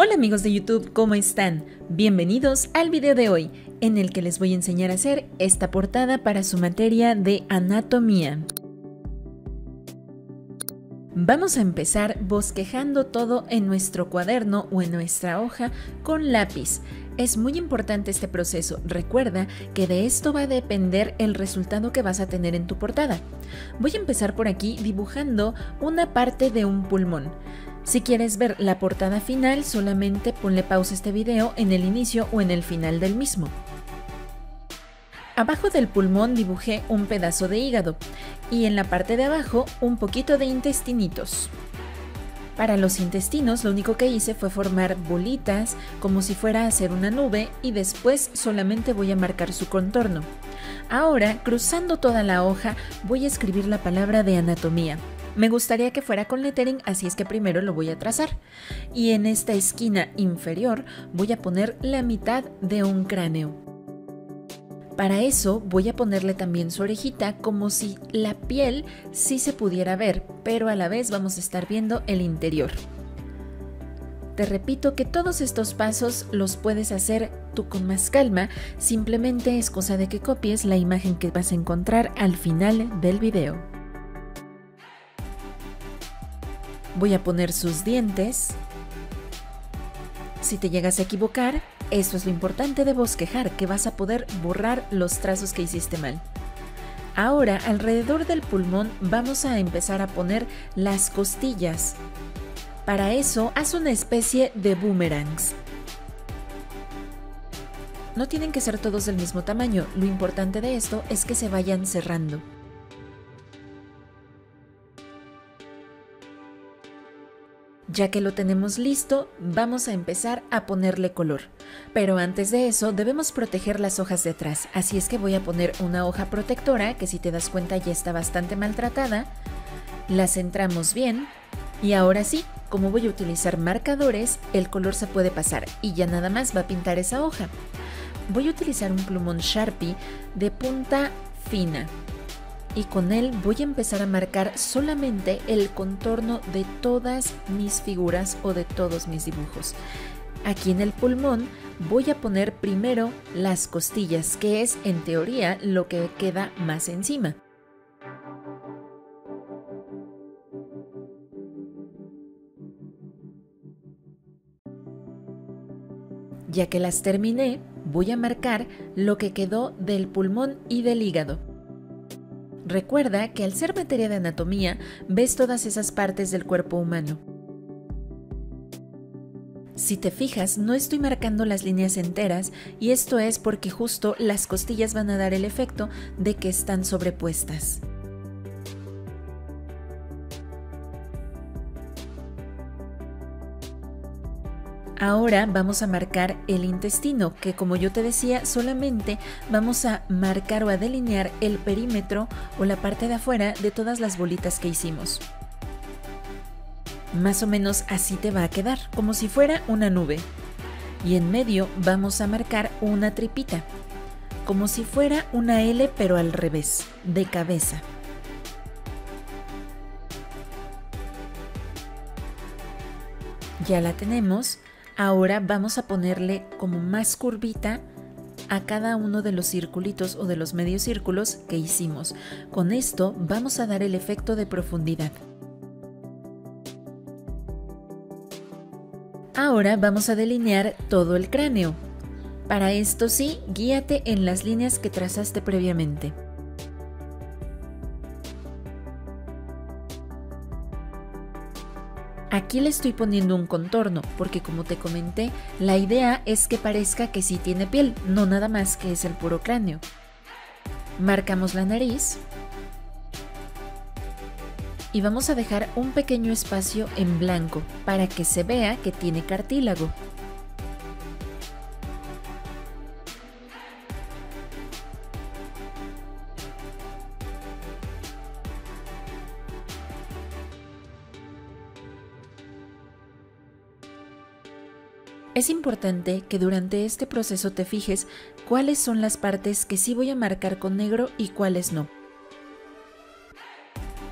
Hola amigos de YouTube, ¿cómo están? Bienvenidos al video de hoy, en el que les voy a enseñar a hacer esta portada para su materia de anatomía. Vamos a empezar bosquejando todo en nuestro cuaderno o en nuestra hoja con lápiz. Es muy importante este proceso. Recuerda que de esto va a depender el resultado que vas a tener en tu portada. Voy a empezar por aquí dibujando una parte de un pulmón. Si quieres ver la portada final, solamente ponle pausa este video en el inicio o en el final del mismo. Abajo del pulmón dibujé un pedazo de hígado y en la parte de abajo un poquito de intestinitos. Para los intestinos lo único que hice fue formar bolitas como si fuera a hacer una nube y después solamente voy a marcar su contorno. Ahora, cruzando toda la hoja, voy a escribir la palabra de anatomía. Me gustaría que fuera con lettering, así es que primero lo voy a trazar. Y en esta esquina inferior voy a poner la mitad de un cráneo. Para eso voy a ponerle también su orejita como si la piel sí se pudiera ver, pero a la vez vamos a estar viendo el interior. Te repito que todos estos pasos los puedes hacer tú con más calma, simplemente es cosa de que copies la imagen que vas a encontrar al final del video. Voy a poner sus dientes. Si te llegas a equivocar, eso es lo importante de bosquejar, que vas a poder borrar los trazos que hiciste mal. Ahora, alrededor del pulmón vamos a empezar a poner las costillas. Para eso, haz una especie de boomerangs. No tienen que ser todos del mismo tamaño, lo importante de esto es que se vayan cerrando. Ya que lo tenemos listo, vamos a empezar a ponerle color. Pero antes de eso debemos proteger las hojas de atrás, así es que voy a poner una hoja protectora que si te das cuenta ya está bastante maltratada. La centramos bien y ahora sí, como voy a utilizar marcadores, el color se puede pasar y ya nada más va a pintar esa hoja. Voy a utilizar un plumón Sharpie de punta fina y con él voy a empezar a marcar solamente el contorno de todas mis figuras o de todos mis dibujos. Aquí en el pulmón voy a poner primero las costillas, que es en teoría lo que queda más encima. Ya que las terminé, voy a marcar lo que quedó del pulmón y del hígado. Recuerda que al ser materia de anatomía, ves todas esas partes del cuerpo humano. Si te fijas, no estoy marcando las líneas enteras y esto es porque justo las costillas van a dar el efecto de que están sobrepuestas. Ahora vamos a marcar el intestino, que como yo te decía, solamente vamos a marcar o a delinear el perímetro o la parte de afuera de todas las bolitas que hicimos. Más o menos así te va a quedar, como si fuera una nube. Y en medio vamos a marcar una tripita, como si fuera una L pero al revés, de cabeza. Ya la tenemos Ahora vamos a ponerle como más curvita a cada uno de los circulitos o de los medios círculos que hicimos. Con esto vamos a dar el efecto de profundidad. Ahora vamos a delinear todo el cráneo. Para esto sí, guíate en las líneas que trazaste previamente. Aquí le estoy poniendo un contorno porque como te comenté, la idea es que parezca que sí tiene piel, no nada más que es el puro cráneo. Marcamos la nariz y vamos a dejar un pequeño espacio en blanco para que se vea que tiene cartílago. Es importante que durante este proceso te fijes cuáles son las partes que sí voy a marcar con negro y cuáles no.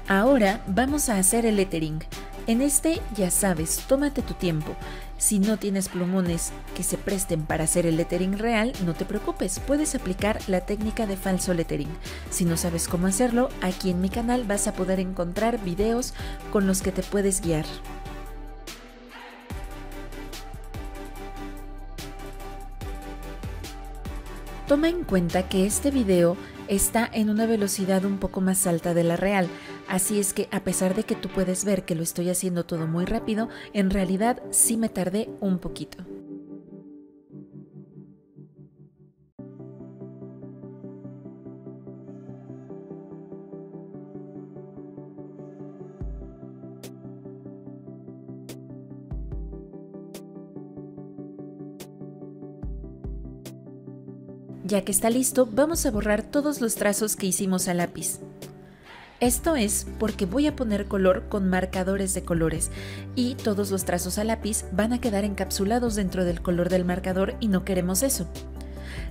Ahora vamos a hacer el lettering. En este, ya sabes, tómate tu tiempo. Si no tienes plumones que se presten para hacer el lettering real, no te preocupes, puedes aplicar la técnica de falso lettering. Si no sabes cómo hacerlo, aquí en mi canal vas a poder encontrar videos con los que te puedes guiar. Toma en cuenta que este video está en una velocidad un poco más alta de la real, así es que a pesar de que tú puedes ver que lo estoy haciendo todo muy rápido, en realidad sí me tardé un poquito. Ya que está listo, vamos a borrar todos los trazos que hicimos a lápiz. Esto es porque voy a poner color con marcadores de colores y todos los trazos a lápiz van a quedar encapsulados dentro del color del marcador y no queremos eso.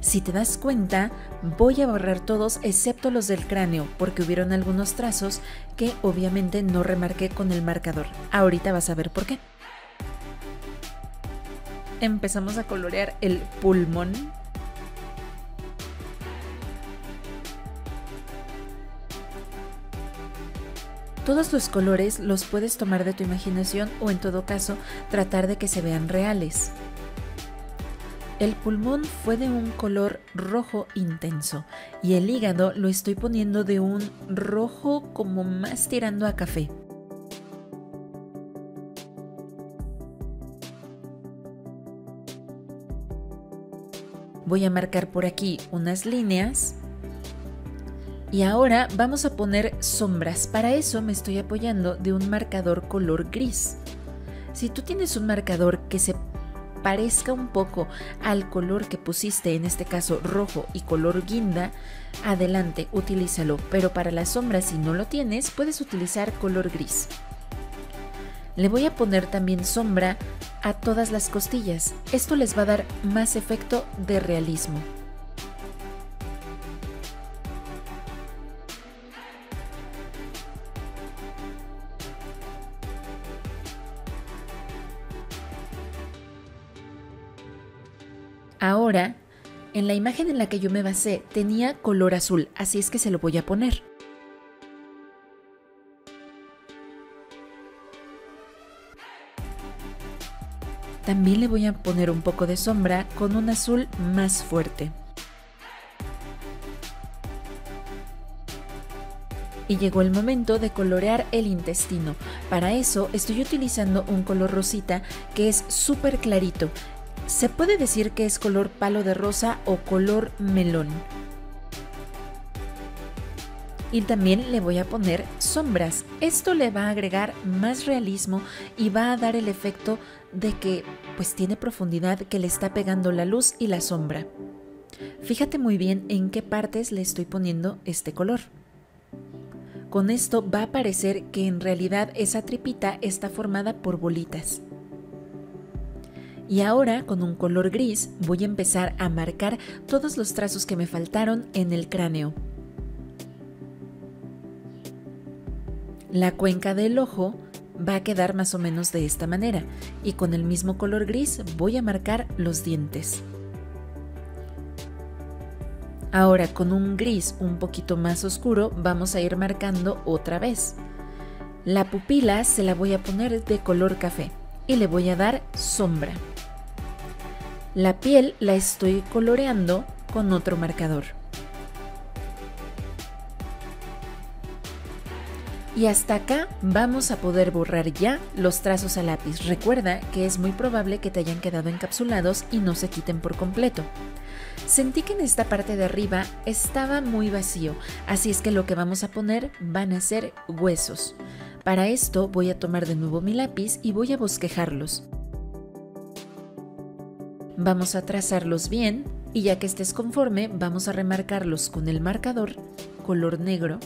Si te das cuenta, voy a borrar todos excepto los del cráneo porque hubieron algunos trazos que obviamente no remarqué con el marcador. Ahorita vas a ver por qué. Empezamos a colorear el pulmón Todos los colores los puedes tomar de tu imaginación o en todo caso tratar de que se vean reales. El pulmón fue de un color rojo intenso y el hígado lo estoy poniendo de un rojo como más tirando a café. Voy a marcar por aquí unas líneas y ahora vamos a poner sombras. Para eso me estoy apoyando de un marcador color gris. Si tú tienes un marcador que se parezca un poco al color que pusiste, en este caso rojo y color guinda, adelante, utilízalo. Pero para las sombras, si no lo tienes, puedes utilizar color gris. Le voy a poner también sombra a todas las costillas. Esto les va a dar más efecto de realismo. Ahora, en la imagen en la que yo me basé tenía color azul, así es que se lo voy a poner. También le voy a poner un poco de sombra con un azul más fuerte. Y llegó el momento de colorear el intestino. Para eso estoy utilizando un color rosita que es súper clarito se puede decir que es color palo de rosa o color melón. Y también le voy a poner sombras. Esto le va a agregar más realismo y va a dar el efecto de que pues tiene profundidad que le está pegando la luz y la sombra. Fíjate muy bien en qué partes le estoy poniendo este color. Con esto va a parecer que en realidad esa tripita está formada por bolitas. Y ahora con un color gris voy a empezar a marcar todos los trazos que me faltaron en el cráneo. La cuenca del ojo va a quedar más o menos de esta manera y con el mismo color gris voy a marcar los dientes. Ahora con un gris un poquito más oscuro vamos a ir marcando otra vez. La pupila se la voy a poner de color café y le voy a dar sombra. La piel la estoy coloreando con otro marcador. Y hasta acá vamos a poder borrar ya los trazos a lápiz. Recuerda que es muy probable que te hayan quedado encapsulados y no se quiten por completo. Sentí que en esta parte de arriba estaba muy vacío, así es que lo que vamos a poner van a ser huesos. Para esto voy a tomar de nuevo mi lápiz y voy a bosquejarlos. Vamos a trazarlos bien y ya que estés conforme vamos a remarcarlos con el marcador color negro.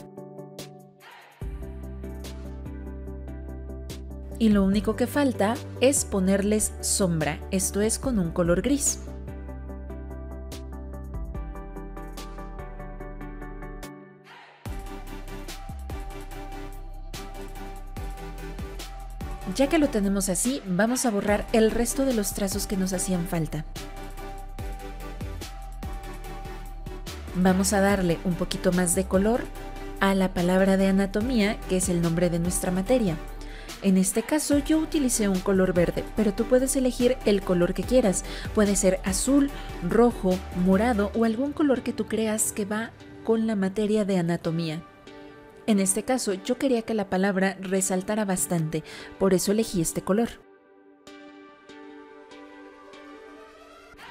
Y lo único que falta es ponerles sombra, esto es con un color gris. Ya que lo tenemos así, vamos a borrar el resto de los trazos que nos hacían falta. Vamos a darle un poquito más de color a la palabra de anatomía, que es el nombre de nuestra materia. En este caso yo utilicé un color verde, pero tú puedes elegir el color que quieras. Puede ser azul, rojo, morado o algún color que tú creas que va con la materia de anatomía. En este caso yo quería que la palabra resaltara bastante, por eso elegí este color.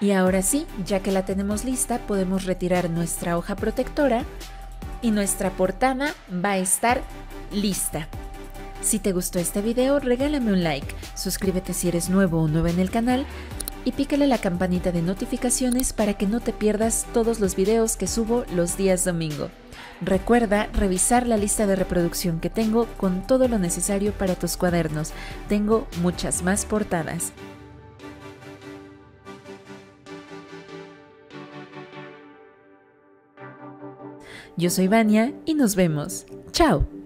Y ahora sí, ya que la tenemos lista, podemos retirar nuestra hoja protectora y nuestra portada va a estar lista. Si te gustó este video, regálame un like, suscríbete si eres nuevo o nueva en el canal y pícale la campanita de notificaciones para que no te pierdas todos los videos que subo los días domingo. Recuerda revisar la lista de reproducción que tengo con todo lo necesario para tus cuadernos. Tengo muchas más portadas. Yo soy Vania y nos vemos. ¡Chao!